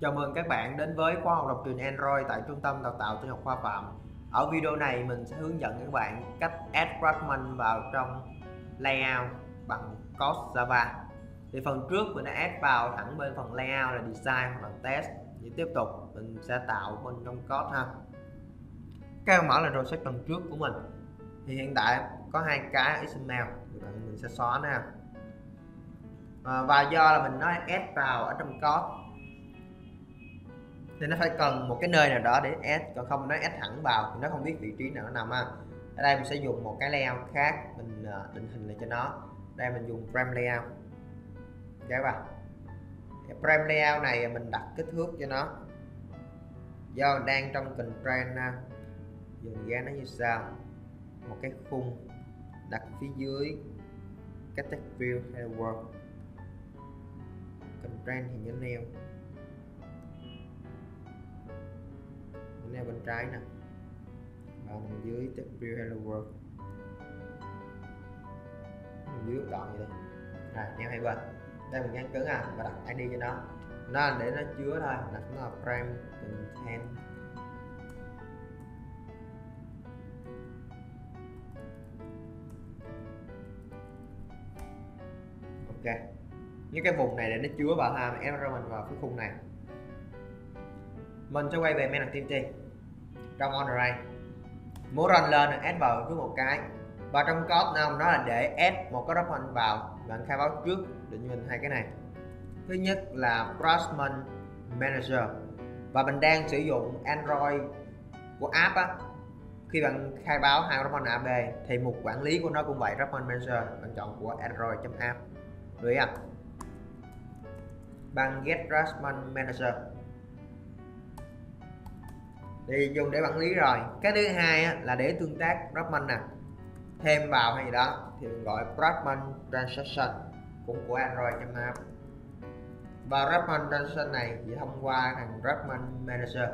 Chào mừng các bạn đến với khóa học độc trình Android tại Trung tâm Đào tạo Tin học Khoa Phạm. Ở video này mình sẽ hướng dẫn các bạn cách add fragment vào trong layout bằng code Java. Thì phần trước mình đã add vào thẳng bên phần layout là design hoặc là test. Thì tiếp tục mình sẽ tạo bên trong code ha. Các bạn mở là project phần trước của mình. Thì hiện tại có hai cái XML mình sẽ xóa nè. À, và do là mình nói add vào ở trong code nên nó phải cần một cái nơi nào đó để add, còn không nó add thẳng vào thì nó không biết vị trí nào nó nằm ha ở đây mình sẽ dùng một cái layout khác, mình ờ, định hình lại cho nó. Đây mình dùng frame layout. Kéo vào cái frame layout này mình đặt kích thước cho nó. Do đang trong constraint dùng giá nó như sau. Một cái khung đặt phía dưới cái text view hello world. Constraint thì như neo nè bên trái nè. Và nằm dưới text view hello world. Nằm dưới đoạn vậy đây. À neo hai bên đây mình gắn cứng à và đặt id cho nó. Nó là để nó chứa thôi đặt nó là frame content ok. Những cái vùng này để nó chứa vào ha mình vào cái khung này mình sẽ quay về main activity. Trong on array muốn run lên, add vào trước một cái. Và trong code nào nó là để add một cái document vào, bạn khai báo trước, định mình hai cái này. Thứ nhất là Crossman Manager. Và mình đang sử dụng Android của app á. Khi bạn khai báo hai document AB thì mục quản lý của nó cũng vậy document Manager, bạn chọn của Android.app lưu ý à. Bằng get Crossman Manager thì dùng để quản lý rồi. Cái thứ hai á, là để tương tác Broadman nè. Thêm vào hay gì đó thì mình gọi Broadman Transaction cũng của Android app. Và Broadman Transaction này chỉ thông qua thằng Broadman Manager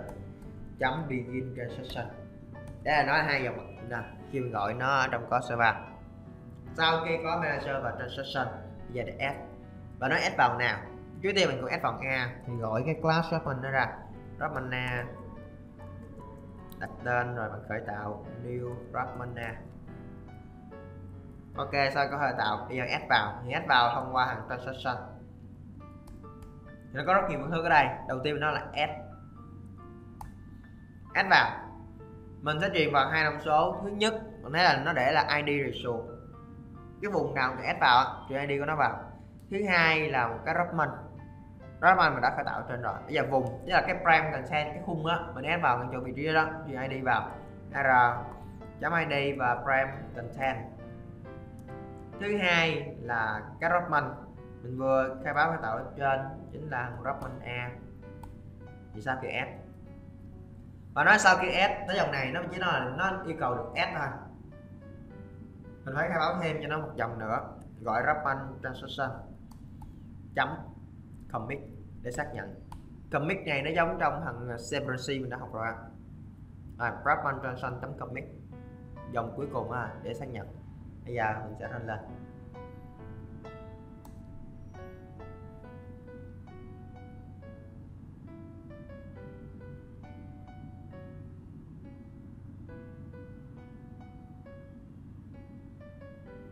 chấm begin transaction. Đây là nói hai dòng nè khi mình gọi nó ở trong có server. Sau khi có manager và transaction bây giờ để add. Và nó add vào nào? Trước tiên mình cũng add vào a thì gọi cái class Broadman nó ra. Broadman đặt tên rồi bạn khởi tạo new Ramana ok sau có khởi tạo? Bây giờ add vào. Thì add vào thông qua hàng transaction. Thì nó có rất nhiều phương thức ở đây. Đầu tiên nó là add. Add vào. Mình sẽ truyền vào hai thông số. Thứ nhất, mình thấy là nó để là id ratio. Cái vùng nào thì add vào truyền id của nó vào. Thứ hai là một cái document đó là mình đã khởi tạo trên rồi. Bây giờ vùng tức là cái frame consent cái khung á, mình ép vào chỗ vị trí đó, thì id vào? R, chấm id và frame content. Thứ hai là cái document mình vừa khai báo khởi tạo ở trên, chính là document a. Thì sau khi s? Và nói sau khi s? Tới dòng này nó chỉ nói là nó yêu cầu được s thôi. Mình phải khai báo thêm cho nó một dòng nữa. Gọi document transaction. Chấm. Commit để xác nhận. Commit này nó giống trong thằng Severancy mình đã học rồi à, Brabant Johnson commit dòng cuối cùng à, để xác nhận. Bây giờ mình sẽ run lên.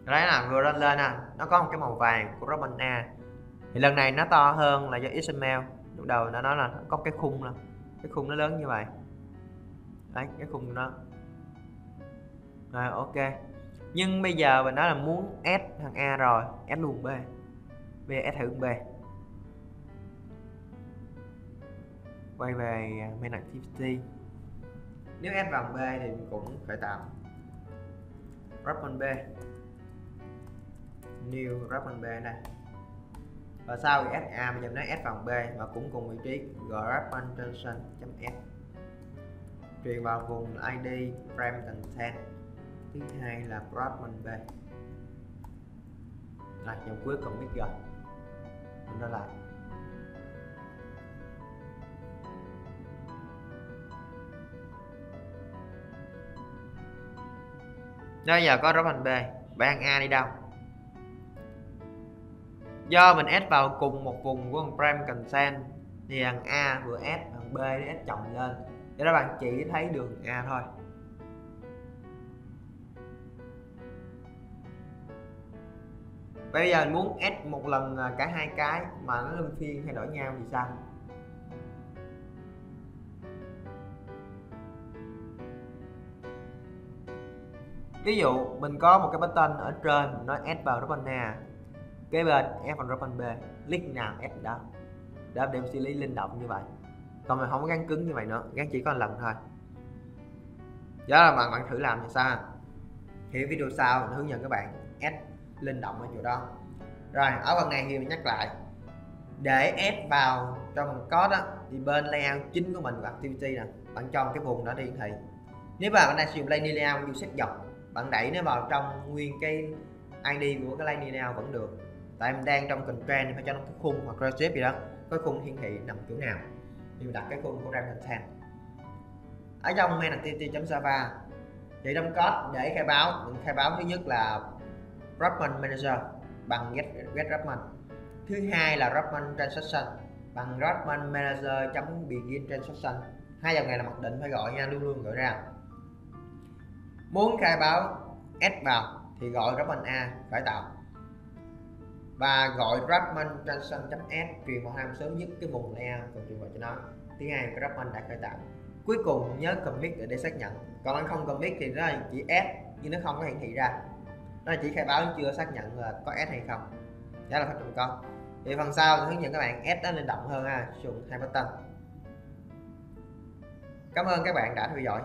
Đấy là vừa lên lên nè nó có một cái màu vàng của Robin A thì lần này nó to hơn là do XML lúc đầu nó nói là có cái khung là cái khung nó lớn như vậy. Đấy, cái khung nó. Rồi, ok. Nhưng bây giờ mình nói là muốn add thằng A rồi. Add luôn B. Bây giờ add thử B. Quay về à, main activity. Nếu add vào B thì mình cũng khởi tạo. Wrap B. New wrap B đây và sau thì SA mình nhầm nó S vòng B và cũng cùng vị trí graph.junction.s truyền vào vùng ID frame content thứ hai là Broadman B. Là dòng cuối cùng biết rồi. Mình ra lại. Bây giờ có Broadman B. Bạn A đi đâu? Do mình add vào cùng một vùng của thằng prime consent thì thằng A vừa add thằng B nó add chồng lên. Để đó bạn chỉ thấy đường A thôi. Bây giờ muốn add một lần à, cả hai cái mà nó luân phiên thay đổi nhau thì sao? Ví dụ mình có một cái button ở trên, mình nói add vào đó bên nè kế bên, F vào button B. Link nào f đó? Để đem xử lý linh động như vậy. Còn mình không có gắn cứng như vậy nữa, gắn chỉ có lần thôi. Đó là bạn bạn thử làm như sao? Thì video sau, mình hướng dẫn các bạn add linh động ở chỗ đó. Rồi, ở phần này thì mình nhắc lại. Để add vào trong phần code đó thì bên layout chính của mình và activity nè, bạn cho cái vùng đó đi hiển thị. Nếu mà bạn đang sử dụng linear layout như xếp dọc, bạn đẩy nó vào trong nguyên cái ID của cái line vẫn được tại mình đang trong constraint thì phải cho nó cái khung hoặc restrict gì đó. Cái khung hiển thị nằm chỗ nào. Thì mình đặt cái khung của RAM content ở trong main activity.java thì trong code để khai báo. Mình khai báo thứ nhất là Rodman Manager bằng get, get Rodman thứ hai là Rodman Transaction bằng Rodman Manager chấm begin transaction. Hai dòng này là mặc định phải gọi nha luôn luôn gọi ra. Muốn khai báo S vào thì gọi Rapman A khởi tạo và gọi Rapman Transaction.s truyền vào hàm sớm nhất cái vùng e, layout và truyền vào cho nó. Thứ hai cái Rapman đã khởi tạo. Cuối cùng, nhớ commit để xác nhận. Còn anh không commit thì nó là chỉ S, nhưng nó không có hiển thị ra. Nó chỉ khai báo chưa xác nhận là có S hay không. Đó là phần trong con. Thì phần sau thì hướng dẫn các bạn S nó linh động hơn ha. Dùng hai button cảm ơn các bạn đã theo dõi.